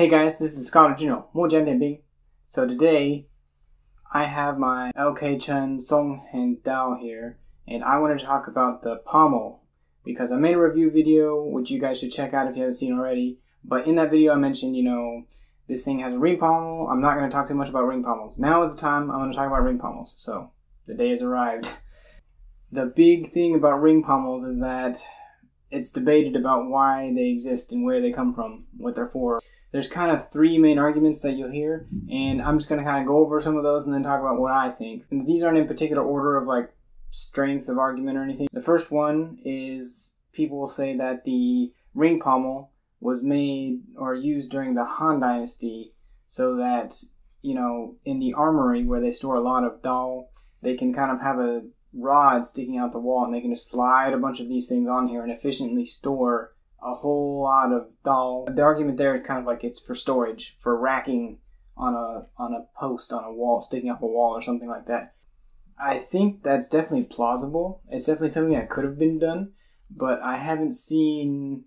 Hey guys, this is Scholar-General, Mojian Dianbing. So today, I have my LK Chen Song Hand Dao here, and I want to talk about the pommel, because I made a review video, which you guys should check out if you haven't seen already, but in that video I mentioned, you know, this thing has a ring pommel, I'm not going to talk too much about ring pommels. Now is the time I'm going to talk about ring pommels, so the day has arrived. the big thing about ring pommels is that it's debated about why they exist and where they come from, what they're for. There's kind of three main arguments that you'll hear, and I'm just going to kind of go over some of those and then talk about what I think. And these aren't in particular order of like strength of argument or anything. The first one is people will say that the ring pommel was made or used during the Han Dynasty so that, you know, in the armory where they store a lot of dao, they can kind of have a rod sticking out the wall and they can just slide a bunch of these things on here and efficiently store a whole lot of dao. The argument there is kind of like it's for storage, for racking on a on a post on a wall, sticking up a wall or something like that. I think that's definitely plausible. It's definitely something that could have been done, but I haven't seen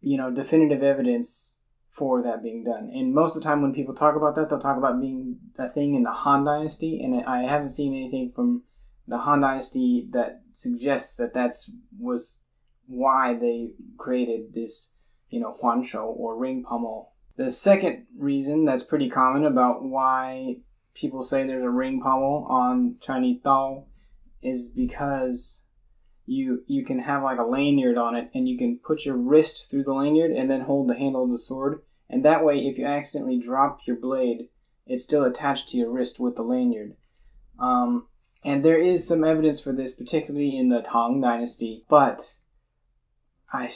you know definitive evidence for that being done. And most of the time when people talk about that, they'll talk about being a thing in the Han dynasty, and I haven't seen anything from the Han dynasty that suggests that that's was why they created this, you know, Huanshou or ring pommel. The second reason that's pretty common about why people say there's a ring pommel on Chinese Dao is because you you can have like a lanyard on it and you can put your wrist through the lanyard and then hold the handle of the sword and that way if you accidentally drop your blade it's still attached to your wrist with the lanyard um, and there is some evidence for this particularly in the tang dynasty but i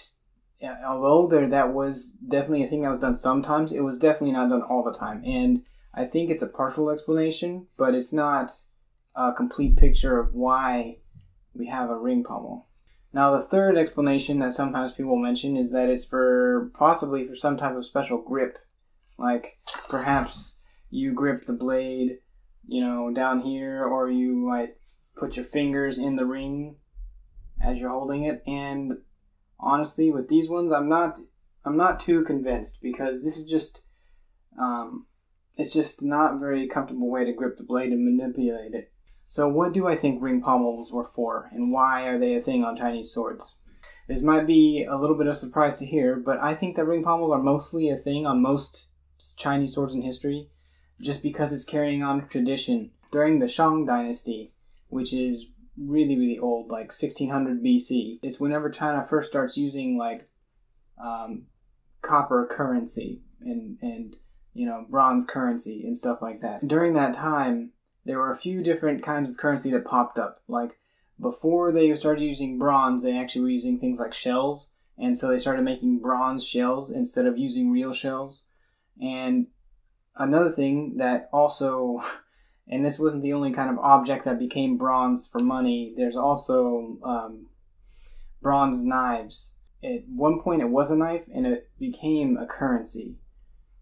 although there that was definitely a thing that was done sometimes it was definitely not done all the time and i think it's a partial explanation but it's not a complete picture of why we have a ring pommel. Now, the third explanation that sometimes people mention is that it's for possibly for some type of special grip. Like perhaps you grip the blade, you know, down here, or you might put your fingers in the ring as you're holding it. And honestly, with these ones, I'm not, I'm not too convinced because this is just, um, it's just not a very comfortable way to grip the blade and manipulate it. So, what do I think ring pommels were for, and why are they a thing on Chinese swords? This might be a little bit of surprise to hear, but I think that ring pommels are mostly a thing on most Chinese swords in history, just because it's carrying on tradition. During the Shang Dynasty, which is really, really old, like 1600 BC, it's whenever China first starts using like um, copper currency and and you know bronze currency and stuff like that. During that time, there were a few different kinds of currency that popped up. Like before they started using bronze, they actually were using things like shells, and so they started making bronze shells instead of using real shells. And another thing that also, and this wasn't the only kind of object that became bronze for money. There's also um, bronze knives. At one point, it was a knife, and it became a currency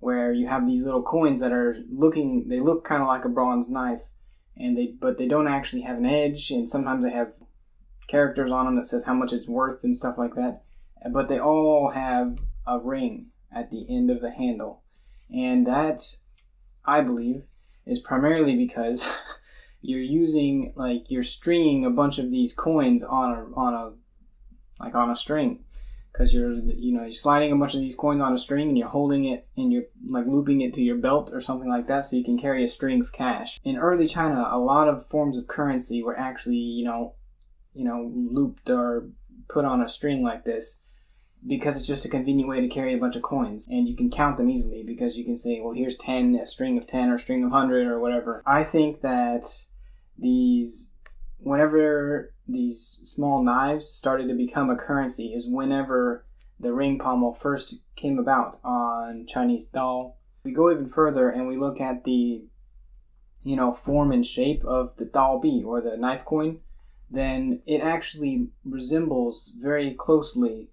where you have these little coins that are looking they look kind of like a bronze knife and they but they don't actually have an edge and sometimes they have characters on them that says how much it's worth and stuff like that but they all have a ring at the end of the handle and that i believe is primarily because you're using like you're stringing a bunch of these coins on a on a like on a string. Because you're you know you're sliding a bunch of these coins on a string and you're holding it and you're like looping it to your belt or something like that so you can carry a string of cash. In early china a lot of forms of currency were actually you know you know looped or put on a string like this because it's just a convenient way to carry a bunch of coins and you can count them easily because you can say well here's 10 a string of 10 or a string of 100 or whatever i think that these whenever these small knives started to become a currency is whenever the ring pommel first came about on Chinese Dao. We go even further and we look at the you know form and shape of the Dao Bi or the knife coin, then it actually resembles very closely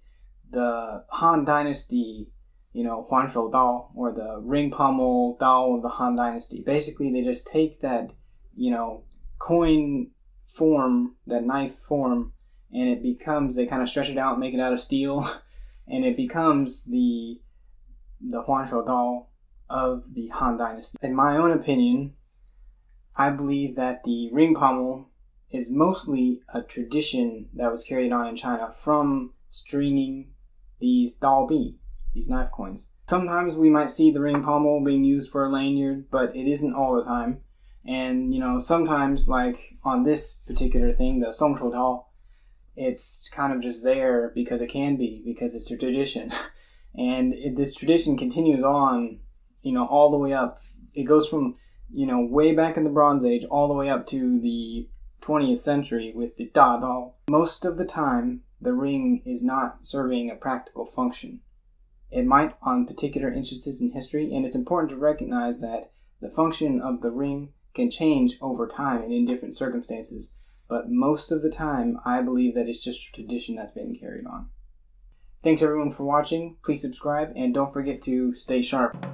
the Han Dynasty, you know, Huanshou Dao or the ring pommel Dao of the Han Dynasty. Basically, they just take that, you know, coin form, that knife form, and it becomes they kind of stretch it out, make it out of steel, and it becomes the the Huanshou Dao of the Han Dynasty. In my own opinion, I believe that the ring pommel is mostly a tradition that was carried on in China from stringing these Dao Bi, these knife coins. Sometimes we might see the ring pommel being used for a lanyard, but it isn't all the time. And you know, sometimes like on this particular thing, the Song Shou Dao, it's kind of just there because it can be, because it's a tradition. and it, this tradition continues on, you know, all the way up. It goes from, you know, way back in the Bronze Age all the way up to the 20th century with the Da Dao. Most of the time, the ring is not serving a practical function. It might on particular instances in history, and it's important to recognize that the function of the ring can change over time and in different circumstances. But most of the time, I believe that it's just tradition that's been carried on. Thanks everyone for watching. Please subscribe and don't forget to stay sharp.